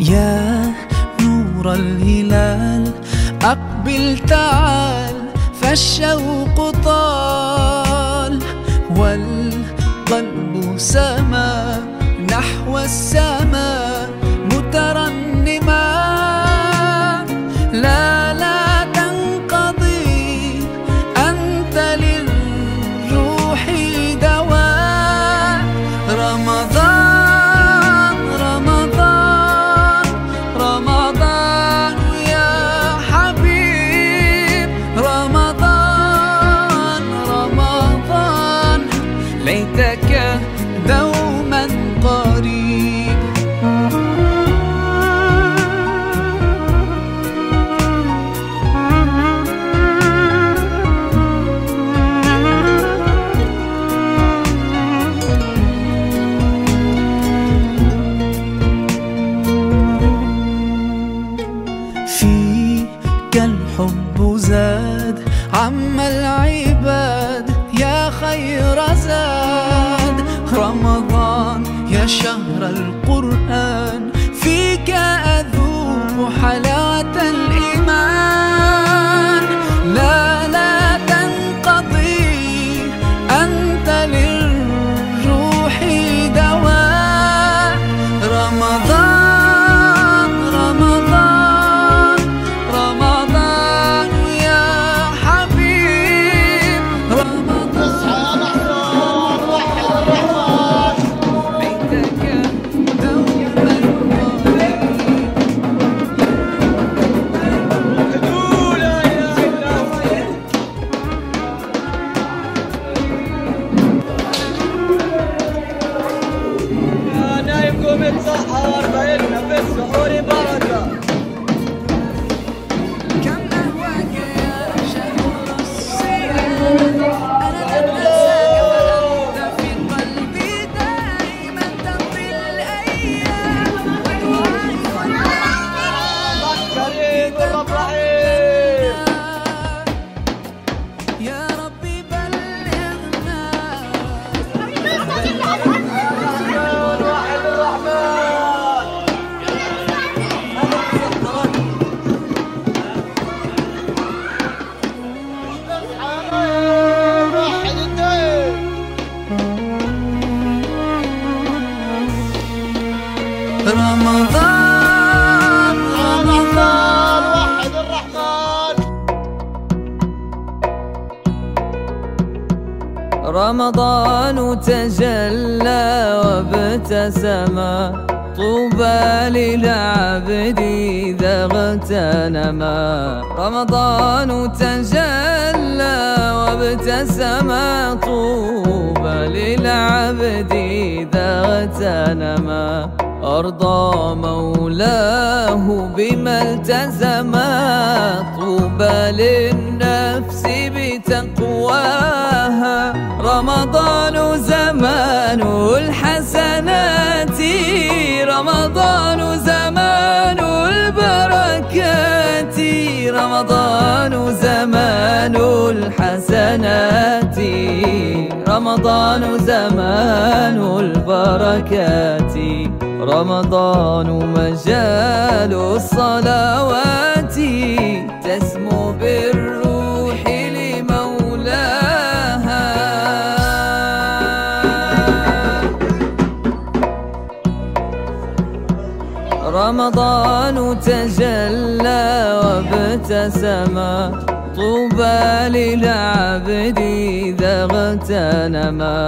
يا نور الهلال أقبل تعال فالشوق طال والقلب نحو السماء يا شهر القرآن Lord. رمضان رمضان. وحد الرحمن. رمضان تجلى وابتسم طوبى للعبد إذا اغتنما رمضان تجلى وابتسم طوبى للعبد إذا اغتنما أرضى مولاه بما التزما طوبى للنفس بتقواها. رمضان زمان الحسنات رمضان زمان البركات رمضان زمان الحسنات. رمضان زمان البركات. رمضان مجال الصلوات. تسمو بالروح لمولاها. رمضان تجلى وابتسم. طوبى للعبد إذا اغتنما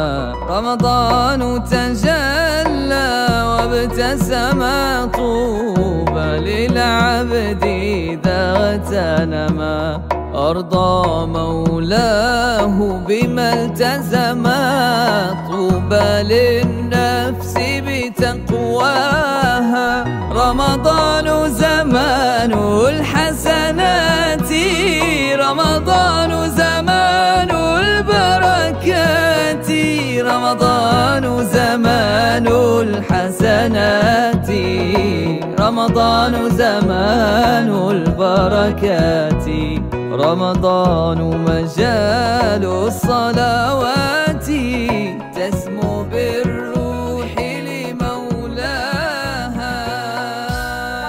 رمضان تجلى وابتسم. طوبى للعبد إذا اغتنما أرضى مولاه بما التزما طوبى للنفس بتقواها. رمضان زمان الحسنات رمضان زمان البركات. رمضان مجال الصلوات. تسمو بالروح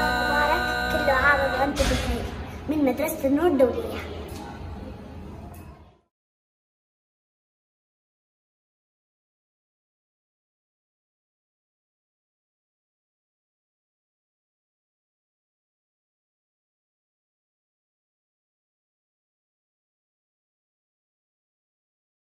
مبارك كل لمولاها عام بخير من مدرسة النور الدولية.